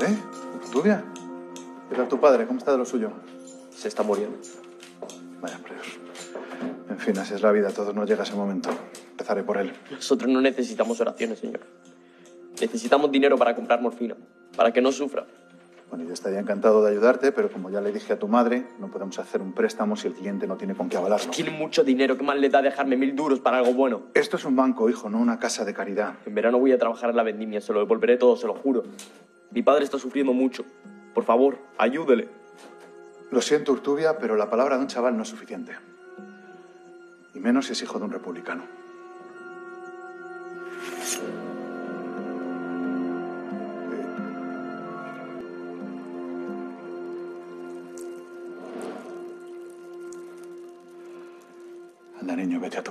¿Urtubia? ¿Qué tal tu padre? ¿Cómo está de lo suyo? Se está muriendo. Vaya, por Dios. En fin, así es la vida. A todos nos llega ese momento. Empezaré por él. Nosotros no necesitamos oraciones, señor. Necesitamos dinero para comprar morfina, para que no sufra. Bueno, yo estaría encantado de ayudarte, pero como ya le dije a tu madre, no podemos hacer un préstamo si el cliente no tiene con qué avalarlo. Tiene mucho dinero, ¿qué más le da dejarme mil duros para algo bueno? Esto es un banco, hijo, no una casa de caridad. En verano voy a trabajar en la vendimia, se lo devolveré todo, se lo juro. Mi padre está sufriendo mucho. Por favor, ayúdele. Lo siento, Urtubia, pero la palabra de un chaval no es suficiente. Y menos si es hijo de un republicano. Anda, niño, vete a tu